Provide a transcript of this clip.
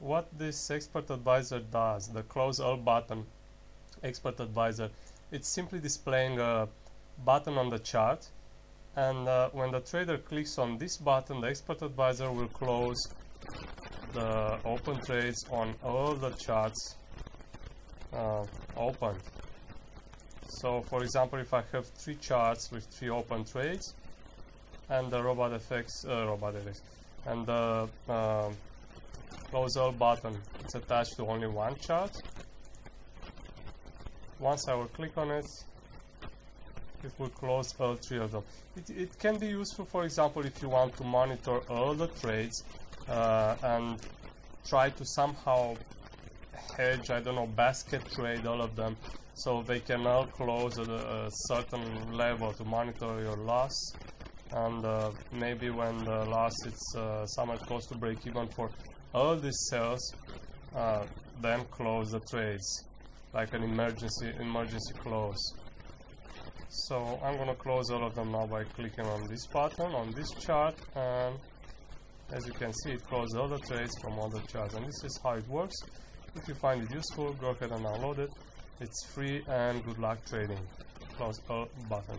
what this expert advisor does, the close all button expert advisor, it's simply displaying a button on the chart. And uh, when the trader clicks on this button the expert advisor will close the open trades on all the charts uh, open. So for example if I have three charts with three open trades and the RobotFX, uh, RobotFX and the close all button It's attached to only one chart once I will click on it it will close all three of them. It, it can be useful for example if you want to monitor all the trades uh, and try to somehow hedge I don't know basket trade all of them so they can all close at a, a certain level to monitor your loss. And uh, maybe when the loss is uh, somewhat close to break even for all these cells uh, then close the trades like an emergency emergency close. So I'm gonna close all of them now by clicking on this button on this chart and as you can see it closes all the trades from all the charts. And this is how it works. If you find it useful go ahead and download it. It's free and good luck trading. Close all button